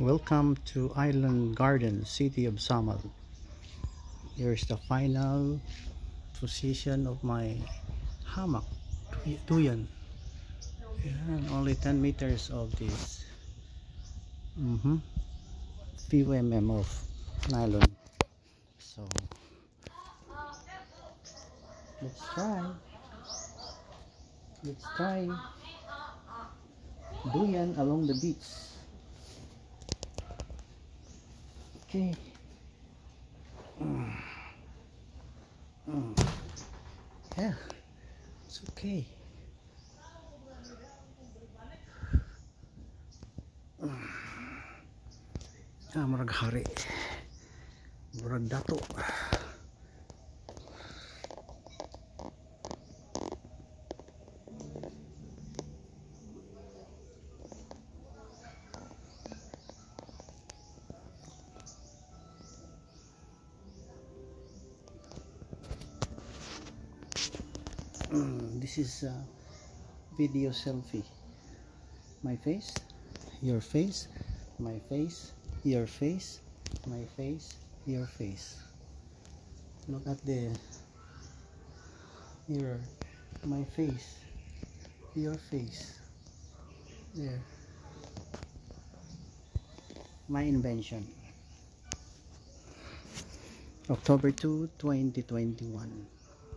Welcome to Island Garden, City of Samal. Here's the final position of my hammock. Duyan. Yan, only 10 meters of this. Mm -hmm. few mm of nylon. So let's try. Let's try. Duyan along the beach. Okay. Mm. Mm. Yeah, it's okay. Ah, murag hari. Murag dato. Mm, this is a video selfie. My face your face my face your face my face your face. Look at the mirror. My face your face. There. My invention. October 2 2021